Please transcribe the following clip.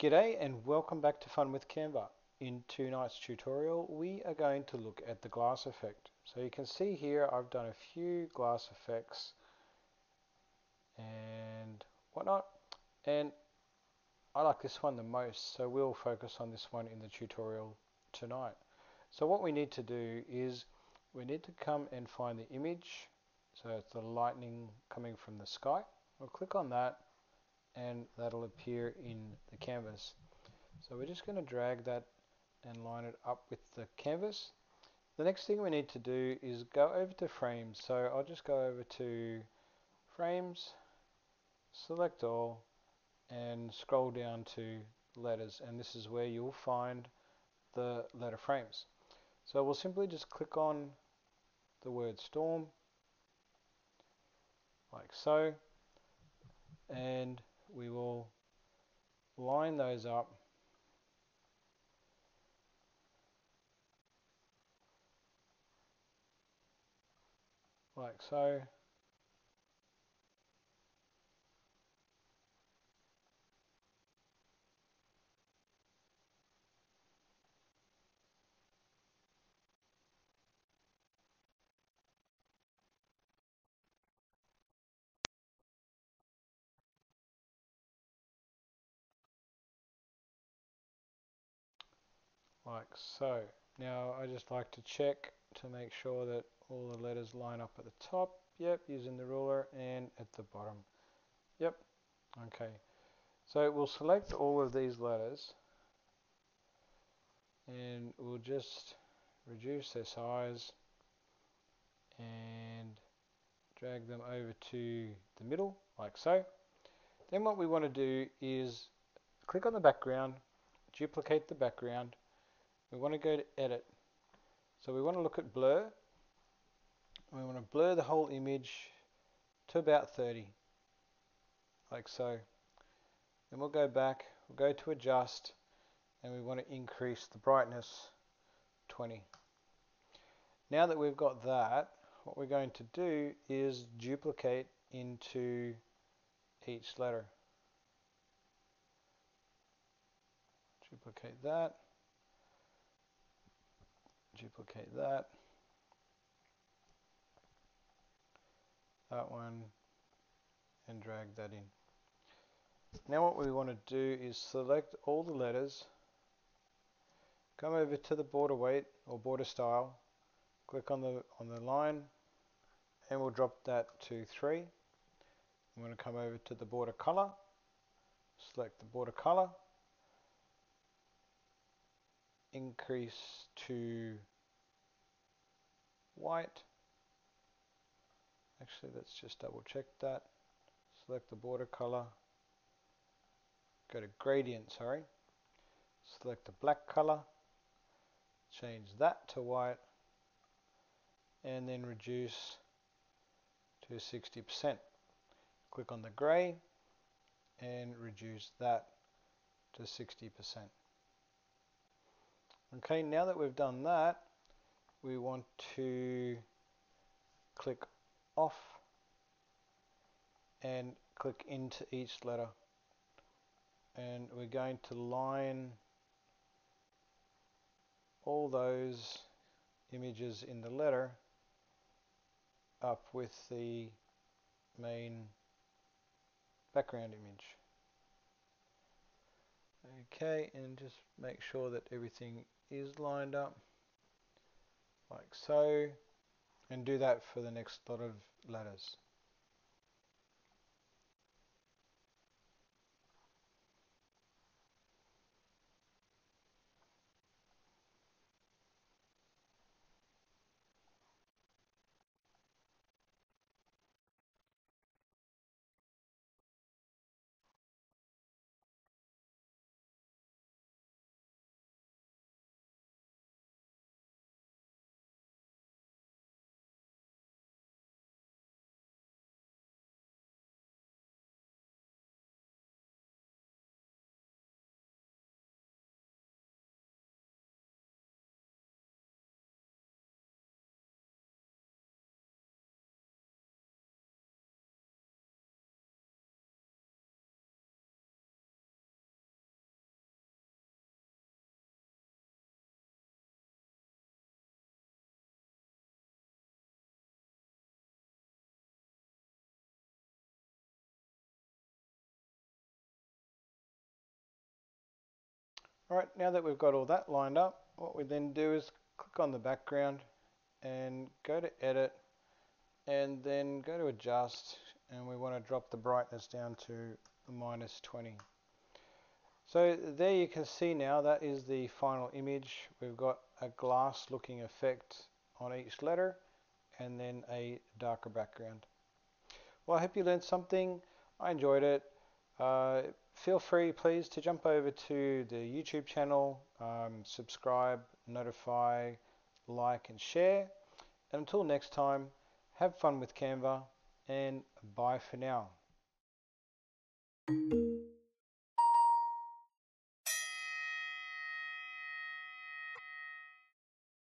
G'day and welcome back to Fun with Canva. In tonight's tutorial we are going to look at the glass effect. So you can see here I've done a few glass effects and whatnot and I like this one the most so we'll focus on this one in the tutorial tonight. So what we need to do is we need to come and find the image so it's the lightning coming from the sky. We'll click on that and that'll appear in the canvas. So we're just going to drag that and line it up with the canvas. The next thing we need to do is go over to frames. So I'll just go over to frames, select all, and scroll down to letters. And this is where you'll find the letter frames. So we'll simply just click on the word storm, like so, and we will line those up like so. Like so. Now I just like to check to make sure that all the letters line up at the top. Yep, using the ruler and at the bottom. Yep, okay. So we'll select all of these letters and we'll just reduce their size and drag them over to the middle like so. Then what we want to do is click on the background, duplicate the background, we want to go to edit. So we want to look at blur. We want to blur the whole image to about 30, like so. Then we'll go back, we'll go to adjust, and we want to increase the brightness 20. Now that we've got that, what we're going to do is duplicate into each letter. Duplicate that duplicate that, that one, and drag that in. Now what we want to do is select all the letters, come over to the border weight or border style, click on the on the line, and we'll drop that to 3. I'm going to come over to the border color, select the border color, increase to white. Actually, let's just double check that. Select the border color. Go to gradient, sorry. Select the black color. Change that to white. And then reduce to 60%. Click on the gray and reduce that to 60%. Okay, now that we've done that, we want to click off and click into each letter. And we're going to line all those images in the letter up with the main background image. Okay, and just make sure that everything is lined up like so and do that for the next lot of letters. Alright, now that we've got all that lined up, what we then do is click on the background and go to edit and then go to adjust and we want to drop the brightness down to minus 20. So there you can see now that is the final image. We've got a glass looking effect on each letter and then a darker background. Well I hope you learned something. I enjoyed it. Uh, feel free, please, to jump over to the YouTube channel, um, subscribe, notify, like, and share. And until next time, have fun with Canva and bye for now.